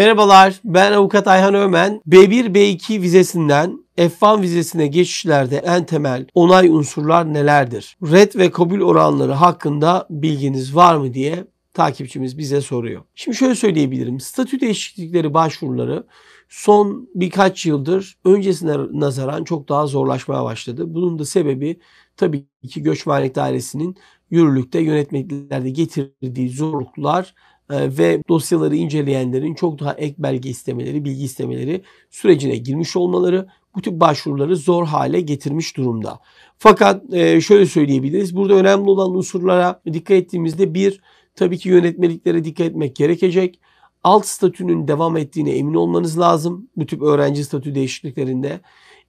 Merhabalar, ben avukat Ayhan Ömen. B1, B2 vizesinden F1 vizesine geçişlerde en temel onay unsurlar nelerdir? Red ve kabul oranları hakkında bilginiz var mı diye takipçimiz bize soruyor. Şimdi şöyle söyleyebilirim. Statü değişiklikleri başvuruları son birkaç yıldır öncesine nazaran çok daha zorlaşmaya başladı. Bunun da sebebi tabii ki göçmenlik dairesinin yürürlükte yönetmeliklerde getirdiği zorluklar ve dosyaları inceleyenlerin çok daha ek belge istemeleri, bilgi istemeleri sürecine girmiş olmaları bu tip başvuruları zor hale getirmiş durumda. Fakat e, şöyle söyleyebiliriz. Burada önemli olan unsurlara dikkat ettiğimizde bir tabii ki yönetmeliklere dikkat etmek gerekecek. Alt statünün devam ettiğine emin olmanız lazım bu tip öğrenci statü değişikliklerinde.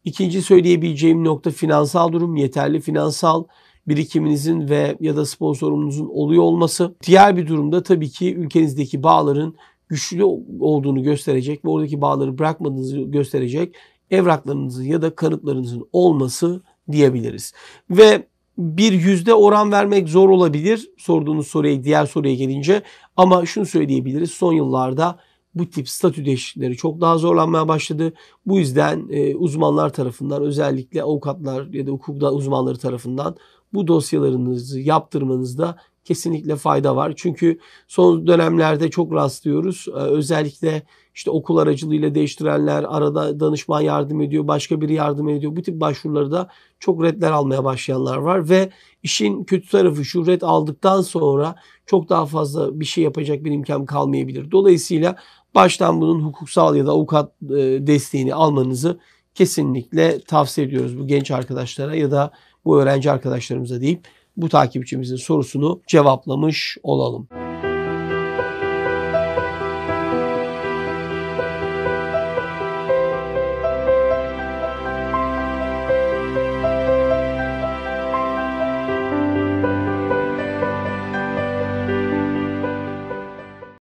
İkinci söyleyebileceğim nokta finansal durum, yeterli finansal birikiminizin ve ya da sponsorunuzun oluyor olması. Diğer bir durumda tabii ki ülkenizdeki bağların güçlü olduğunu gösterecek ve oradaki bağları bırakmadığınızı gösterecek evraklarınızın ya da kanıtlarınızın olması diyebiliriz. Ve bir yüzde oran vermek zor olabilir sorduğunuz soruya diğer soruya gelince ama şunu söyleyebiliriz son yıllarda bu tip statü değişiklikleri çok daha zorlanmaya başladı. Bu yüzden e, uzmanlar tarafından özellikle avukatlar ya da hukukta uzmanları tarafından bu dosyalarınızı yaptırmanızda kesinlikle fayda var. Çünkü son dönemlerde çok rastlıyoruz. Ee, özellikle işte okul aracılığıyla değiştirenler, arada danışman yardım ediyor, başka biri yardım ediyor. Bu tip başvuruları da çok redler almaya başlayanlar var ve işin kötü tarafı şu red aldıktan sonra çok daha fazla bir şey yapacak bir imkan kalmayabilir. Dolayısıyla baştan bunun hukuksal ya da avukat e, desteğini almanızı kesinlikle tavsiye ediyoruz bu genç arkadaşlara ya da bu öğrenci arkadaşlarımıza deyip bu takipçimizin sorusunu cevaplamış olalım.